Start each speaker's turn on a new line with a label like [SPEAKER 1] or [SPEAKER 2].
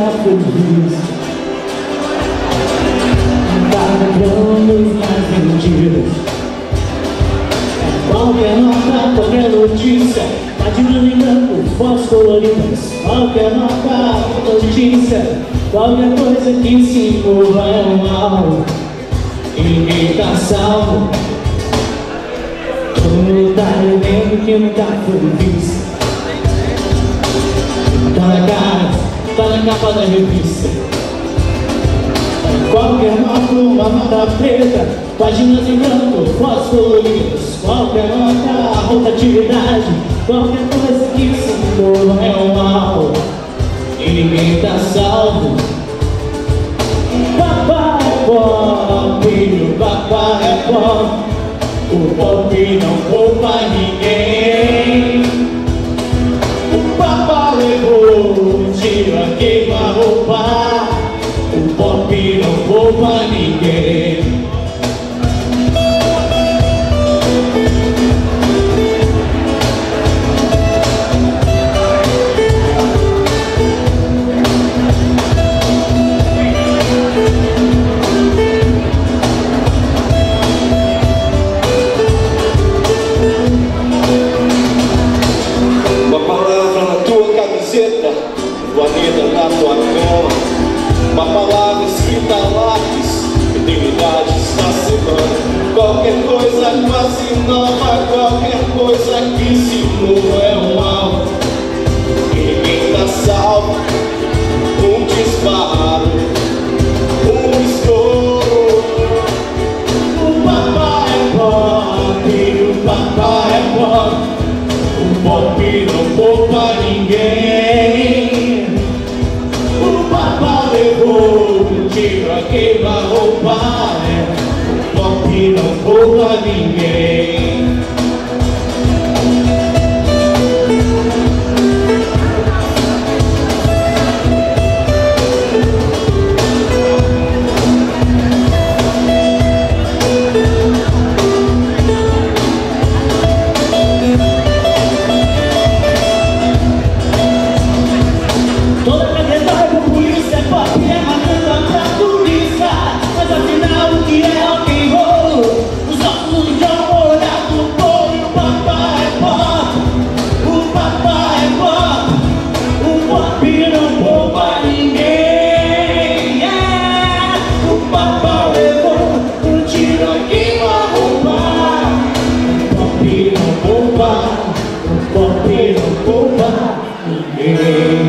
[SPEAKER 1] feliz lembrando mais mentiras Qualquer nota, qualquer notícia Tá dinamicando fotos coloridas. Qualquer nota, notícia Qualquer coisa que se envolva é um mal. Ninguém tá salvo. Mundo tá vivendo que nunca foi visto capa da revista Qualquer uma nota preta Páginas em branco, fotos coloridas Qualquer nota, rotatividade Qualquer coisa que envolva é um mal E ninguém tá salvo. Papai é pop, o papai é pop O pop não poupa ninguém
[SPEAKER 2] guarida na tua cama. Uma palavra escrita a lápis, eternidade está semana. Qualquer coisa quase nova, qualquer coisa que se mova é um mal. E ninguém tá salvo. Um disparo, um estouro.
[SPEAKER 1] O papai é pop, o papai é pop O pop não poupa ninguém não poupa ninguém pop não